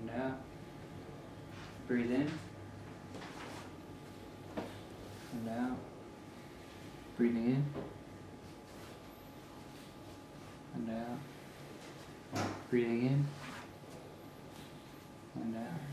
and out. Breathe in and out. Breathing in and out. Breathing in and out.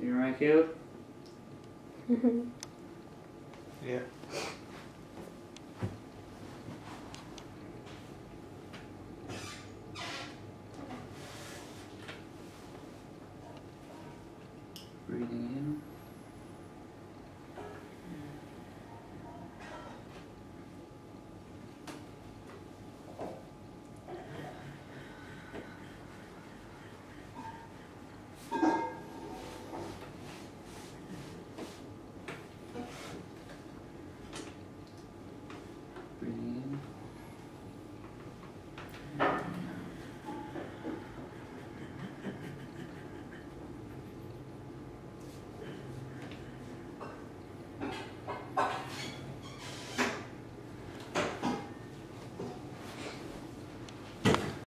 You right, Caleb? Mm-hmm. Yeah. Breathing in.